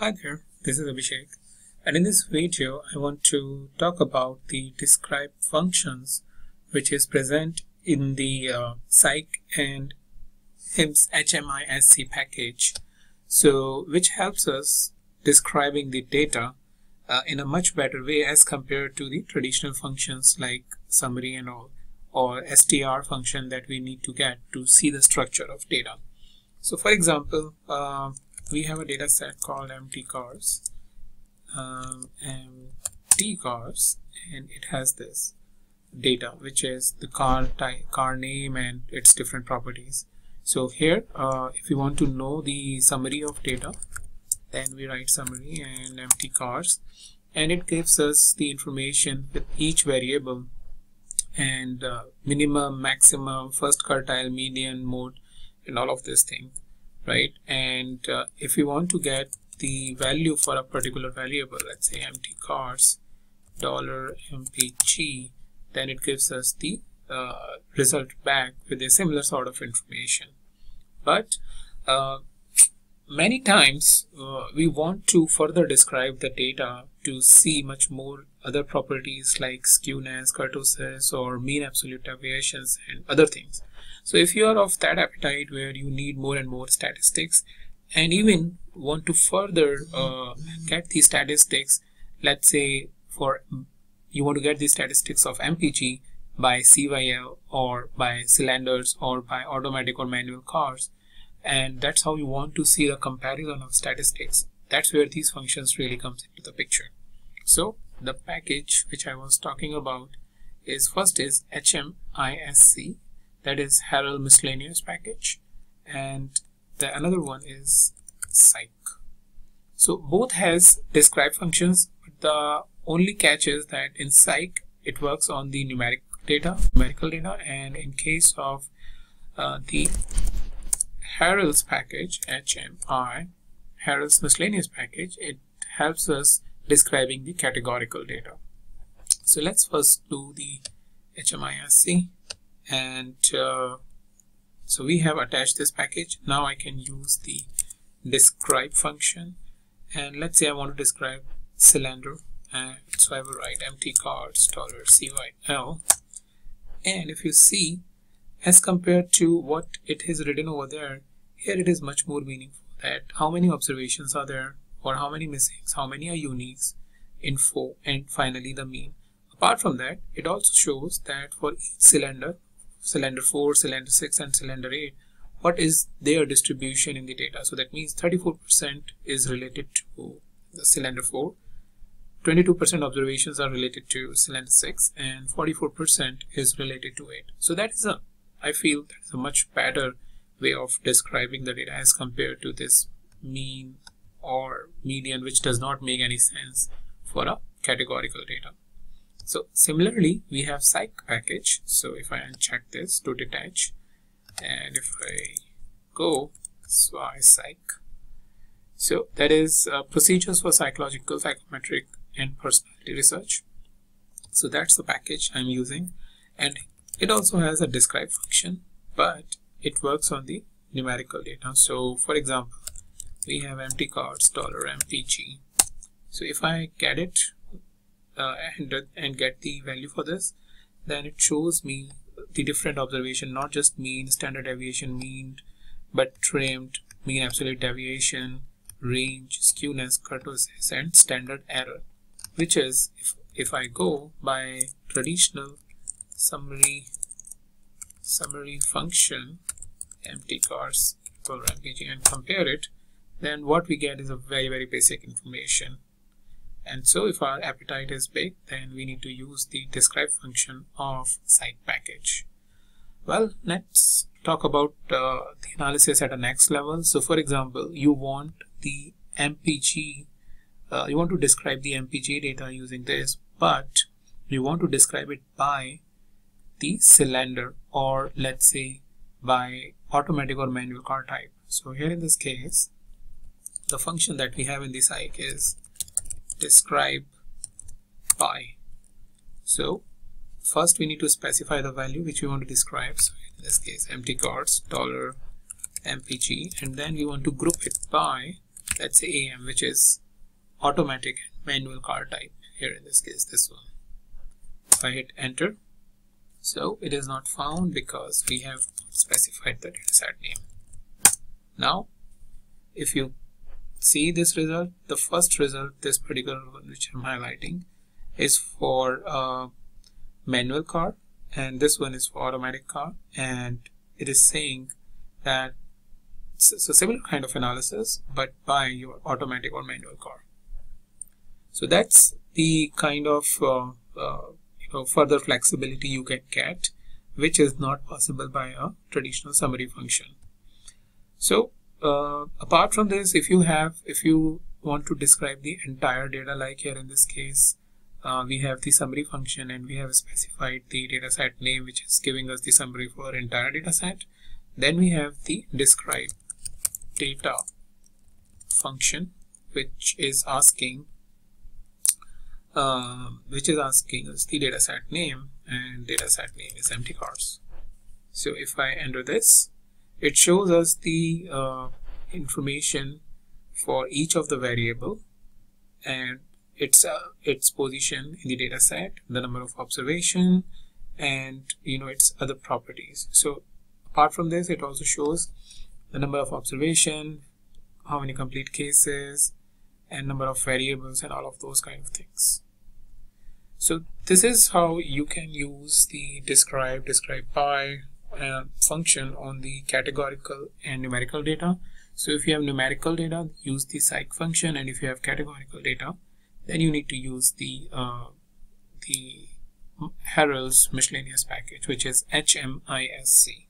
Hi there, this is Abhishek and in this video I want to talk about the describe functions which is present in the uh, psych and HIMSS HMISC package so which helps us describing the data uh, in a much better way as compared to the traditional functions like summary and all or str function that we need to get to see the structure of data. So for example, uh, we have a data set called mtcars um, mtcars and it has this data which is the car type car name and its different properties. So here uh, if you want to know the summary of data then we write summary and mtcars. And it gives us the information with each variable and uh, minimum maximum first quartile median mode and all of this thing right? And uh, if we want to get the value for a particular variable let's say mtcars dollar mpg then it gives us the uh, result back with a similar sort of information. But uh, many times uh, we want to further describe the data to see much more other properties like skewness, kurtosis or mean absolute deviations and other things. So if you are of that appetite where you need more and more statistics and even want to further uh, get these statistics, let's say for you want to get the statistics of MPG by CYL or by cylinders or by automatic or manual cars and that's how you want to see the comparison of statistics. That's where these functions really comes into the picture. So the package which I was talking about is first is HMISC that is Harrell miscellaneous package. And the another one is psych. So both has describe functions but the only catch is that in psych it works on the numeric data numerical data and in case of uh, the Harrell's package HMI Harrell's miscellaneous package it helps us describing the categorical data. So let's first do the HMISC and uh, so we have attached this package. Now I can use the describe function. And let's say I want to describe cylinder and so I will write mtcars dollar cyl and if you see as compared to what it is written over there here it is much more meaningful that how many observations are there or how many missings how many are uniques info and finally the mean. Apart from that it also shows that for each cylinder cylinder 4, cylinder 6 and cylinder 8 what is their distribution in the data? So that means 34% is related to the cylinder 4 22% observations are related to cylinder 6 and 44% is related to 8 so that is a I feel that is a much better way of describing the data as compared to this mean or median which does not make any sense for a categorical data so similarly, we have psych package. So if I uncheck this to detach, and if I go swy psych, so that is uh, procedures for psychological, psychometric, and personality research. So that's the package I'm using, and it also has a describe function, but it works on the numerical data. So for example, we have mtcars dollar mpg. So if I get it uh, and, and get the value for this then it shows me the different observation not just mean standard deviation mean but trimmed mean absolute deviation range skewness kurtosis and standard error which is if, if I go by traditional summary summary function mtcars for MPG and compare it then what we get is a very very basic information. And so if our appetite is big then we need to use the describe function of psych package. Well let's talk about uh, the analysis at a next level. So for example you want the mpg uh, you want to describe the mpg data using this but you want to describe it by the cylinder or let's say by automatic or manual car type. So here in this case the function that we have in this psych is describe by so first we need to specify the value which we want to describe. So in this case mtcars dollar mpg and then we want to group it by let's say AM which is automatic manual car type. Here in this case this one. If I hit enter so it is not found because we have specified the dataset name. Now if you see this result the first result this particular one which I'm highlighting is for uh, manual car and this one is for automatic car and it is saying that it's a similar kind of analysis but by your automatic or manual car so that's the kind of uh, uh, you know further flexibility you can get which is not possible by a traditional summary function. So uh, apart from this if you have if you want to describe the entire data like here in this case uh, we have the summary function and we have specified the dataset name which is giving us the summary for entire dataset then we have the describe data function which is asking uh, which is asking us the dataset name and dataset name is mtcars. So if I enter this it shows us the uh, information for each of the variable and its uh, its position in the data set the number of observation and you know its other properties. So apart from this it also shows the number of observation how many complete cases and number of variables and all of those kind of things so this is how you can use the describe describe by uh, function on the categorical and numerical data. So if you have numerical data use the psych function and if you have categorical data then you need to use the uh, the Harrell's miscellaneous package which is HMISC